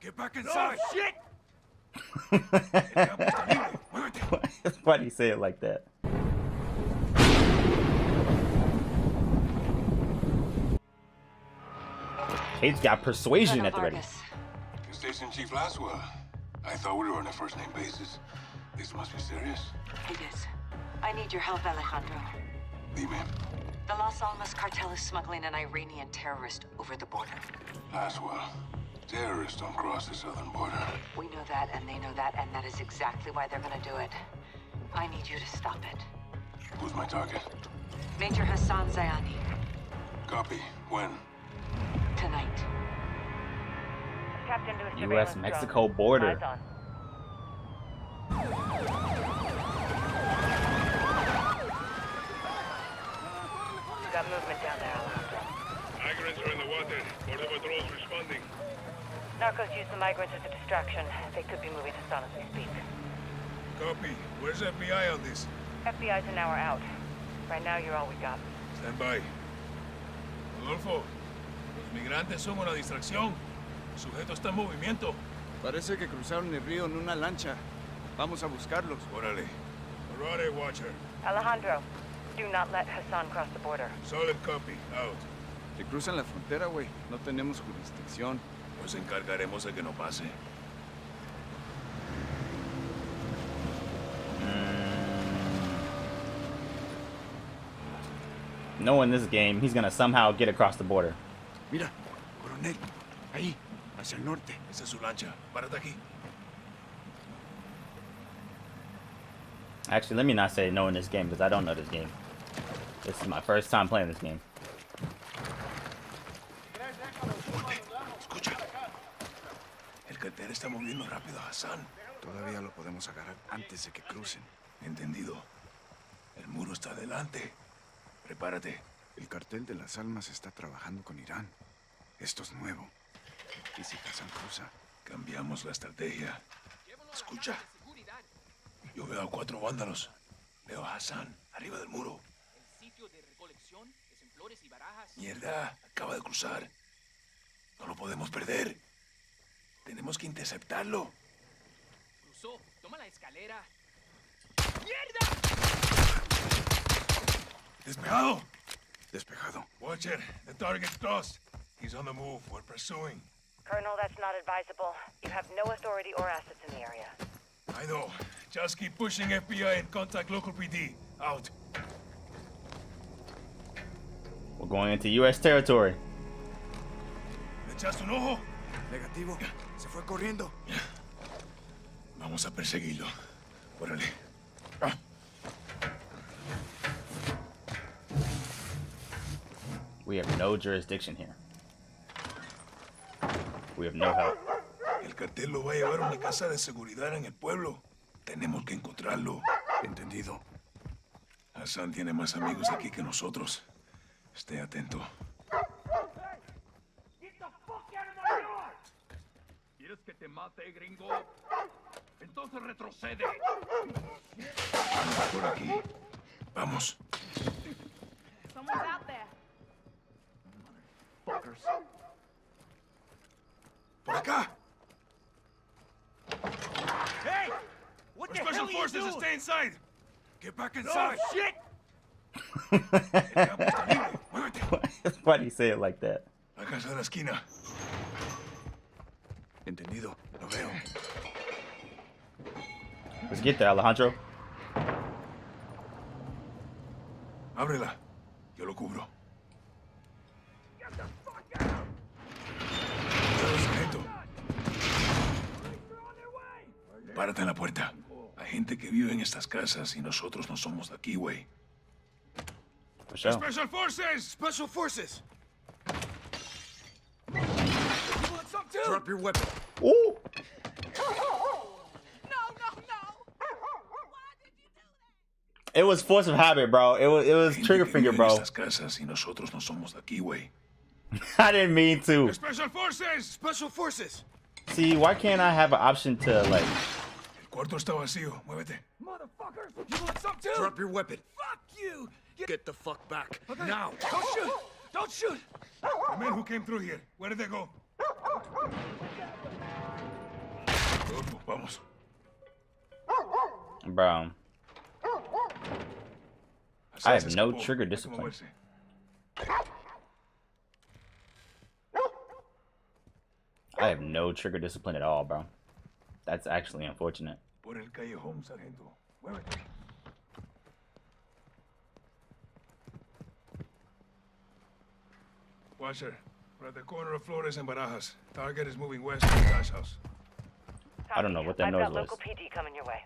Get back inside. Oh, shit! Why do you say it like that? Kate's got persuasion at the ready. Station Chief Laswell. I thought we were on a first name basis. This must be serious. It is. I need your help, Alejandro. Dime, The Las Almas cartel is smuggling an Iranian terrorist over the border. Laswell. Terrorists don't cross the southern border. We know that, and they know that, and that is exactly why they're gonna do it. I need you to stop it. Who's my target? Major Hassan Zyani, Copy. When? tonight. Tapped into a U.S.-Mexico border. Got movement down there, Alejandro. Migrants are in the water. Border patrol's responding. Narcos use the migrants as a distraction. They could be moving to Sun as we speak. Copy. Where's FBI on this? FBI's an hour out. Right now, you're all we got. Stand by. Rodolfo, los migrantes son una distracción. El sujeto está en movimiento. Parece que cruzaron el río en una lancha. Vamos a buscarlos. Órale. Alright, Watcher. Alejandro, do not let Hassan cross the border. Solid copy. Out. Si cruzan la frontera, güey, no tenemos jurisdicción. Nos encargaremos de que no pase. Mm. Knowing this game, he's gonna somehow get across the border. Mira, coronel, ahí, hacia el norte. Esa es su lancha. Párate aquí. Actually, let me not say knowing this game because I don't know this game. This is my first time playing this game. El cartel está moviendo rápido a Hassan. Todavía lo podemos agarrar antes de que crucen. Entendido. El muro está adelante. Prepárate. El cartel de las almas está trabajando con Irán. Esto es nuevo. ¿Y si Hassan cruza? Cambiamos la estrategia. Escucha. Yo veo a cuatro vándalos. Veo a Hassan arriba del muro. sitio de recolección en flores y barajas. Mierda, acaba de cruzar. No lo podemos perder. Tenemos que interceptarlo. Cruzó, toma la escalera. Despejado. Despejado. Watcher, the target's close. He's on the move. We're pursuing. Colonel, that's not advisable. You have no authority or assets in the area. I know. Just keep pushing FBI and contact local PD. Out. We're going into U.S. territory. ¿Le echaste un ojo? Negativo. Se fue corriendo. Vamos a perseguirlo. Órale. We have no jurisdiction here. We have no help. El cartel lo va a llevar a una casa de seguridad en el pueblo. Tenemos que encontrarlo. Entendido. Hassan tiene más amigos aquí que nosotros. Esté atento. Gringo? Entonces retrocede. Por aquí. Vamos. Someone's out there. Fuckers. Por acá. Hey! What Our special forces stay inside. Get back inside. shit! Muévete. Why do you say it like that? La casa de la esquina. Entendido. Lo veo. Let's get there, Alejandro. Ábrela. Yo lo cubro. Párate en la puerta. Hay gente que vive en estas casas y nosotros no somos de aquí, güey. Sure. Special Forces! Special Forces! Drop your weapon. Ooh! It was force of habit, bro. It was it was trigger finger, bro. casas y nosotros no somos de aquí, güey. I didn't mean to. Special Forces! Special Forces! See, why can't I have an option to like? El cuarto está vacío. Muévete. Motherfuckers! You want some too? Drop your weapon. Fuck you! Get the fuck back. Now! Don't shoot! Don't shoot! The men who came through here, where did they go? Rodolfo, vamos. Bro, Hassan I have no trigger discipline. moverse. I have no trigger discipline at all, bro. That's actually unfortunate. Por el callejón, Watcher, we're at the corner of Flores and Barajas. Target is moving west to the stash house. I don't know what that I've noise got was. local PD coming your way.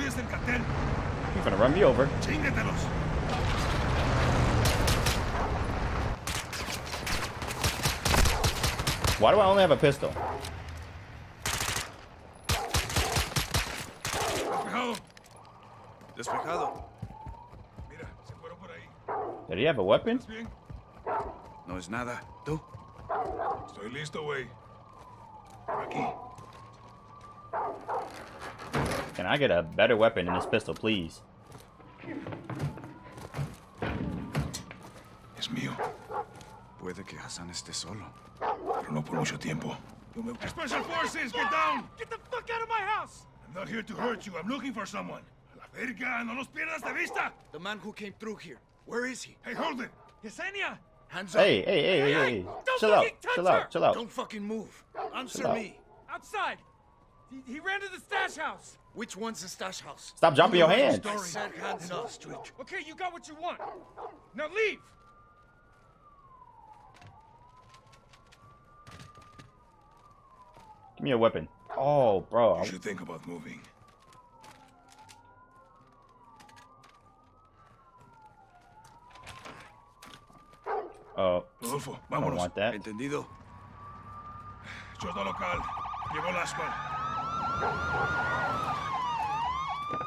Patrullas del cartel. You're gonna run me over. Chíngatelos. Why do I only have a pistol? Despejado. Despejado. Mira, se fueron por ahí. Did he have a weapon? No es nada. ¿Tú? Estoy listo, güey. Aquí. Can I get a better weapon than this pistol, please? Es mío, Puede que Hassan esté solo. pero no por mucho tiempo. Yo me- Special Forces, get down! Get the fuck out of my house! I'm not here to hurt you. I'm looking for someone. La verga, no los pierdas de vista! The man who came through here. Where is he? Hey, hold it! Yesenia! Hands up. Hey, hey, hey, hey, hey. Don't Chill out, touch chill her! out, chill out. Don't fucking move. Answer me. Outside! He, he ran to the stash house! Which one's the stash house? Stop dropping your hands. I said hands up. Okay, you got what you want. Now leave! Give me a weapon. Oh, bro. You I- should think about moving. Oh, Rodolfo, I don't vámonos. want that. ¿Entendido? Chota local. Llegó Lasman.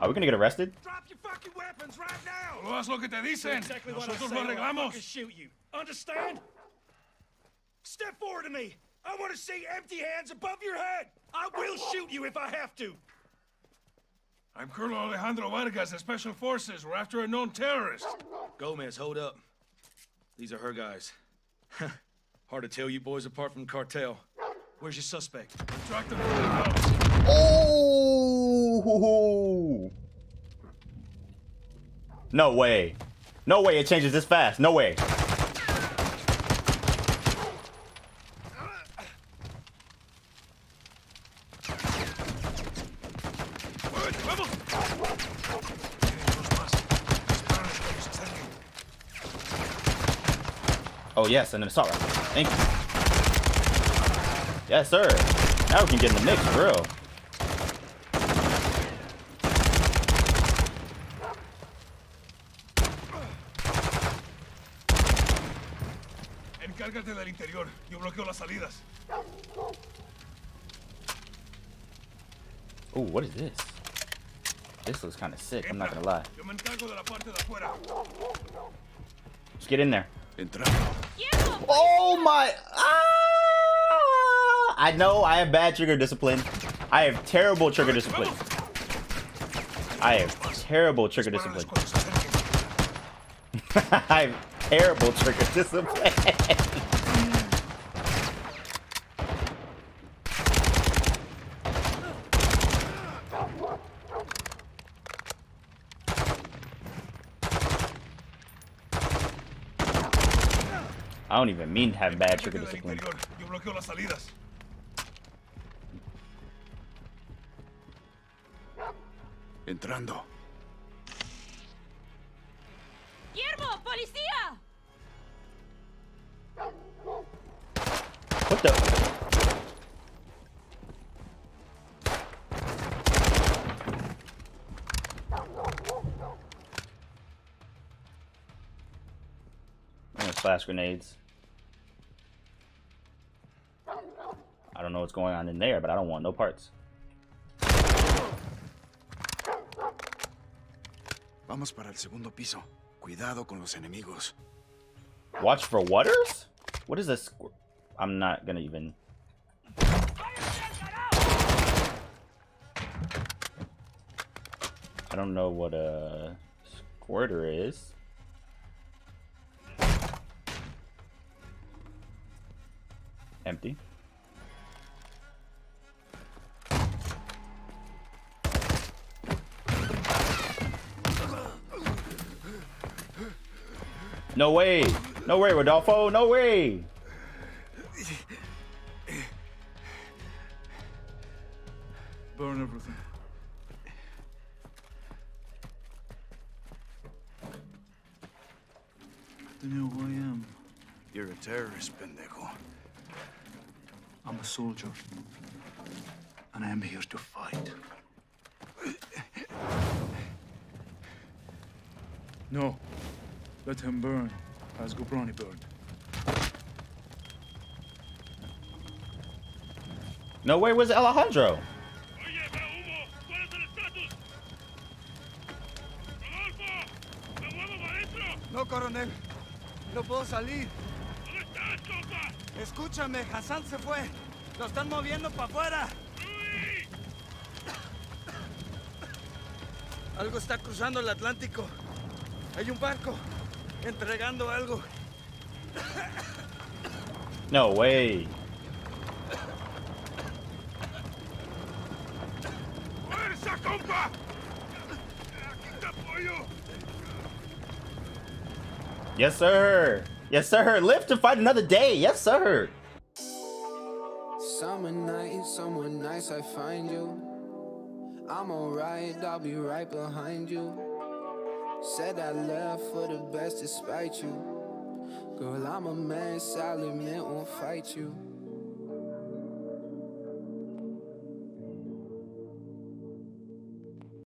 Are we gonna get arrested? Drop your fucking weapons right now! Solo haz lo que te dicen. Exactly what I Nosotros say lo or I'll arreglamos. fucking shoot you. Understand? Step forward to me. I want to see empty hands above your head. I will shoot you if I have to. I'm Colonel Alejandro Vargas of Special Forces. We're after a known terrorist. Gomez, hold up. These are her guys. Hard to tell you boys apart from cartel. Where's your suspect? Track them to the house. Oh! No way. No way it changes this fast. No way. Oh, yes, and an assault rifle. Thank you. Yes, sir. Now we can get in the mix, for real. Encárgate del interior. Yo bloqueo las salidas. Ooh, what is this? This looks kind of sick, I'm not gonna lie. Yo me encargo de la parte de afuera. Let's get in there. Oh my! Ah! I know I have bad trigger discipline. I have terrible trigger discipline. I have terrible trigger discipline. cuando se acerquen. I have terrible trigger discipline. I don't even mean to have bad trigger discipline. interior. Yo bloqueo las salidas. Entrando. ¡Guillermo, policía! What the? Flash grenades. I don't know what's going on in there, but I don't want no parts. Vamos para el segundo piso. Cuidado con los enemigos. Watch for squirters? What is this? I'm not gonna even. I don't know what a squirter is. Empty. No way! No way, Rodolfo! No way! Burn everything. Do you know who I am? You're a terrorist, pendejo. I'm a soldier. And I am here to fight. No. Let him burn, as Ghorbrani burned. No way, was Alejandro? No, coronel. No puedo salir. Escúchame, Hassan se fue. Lo están moviendo para afuera. Algo está cruzando el Atlántico. Hay un barco entregando algo. No way. ¡Fuerza, compa! Aquí te apoyo. Yes, sir. Yes, sir. Live to fight another day. Yes, sir. Summer night, someone nice, I find you. I'm alright, I'll be right behind you. Said I left for the best despite you. Girl, I'm a man, I'll admit, won't fight you.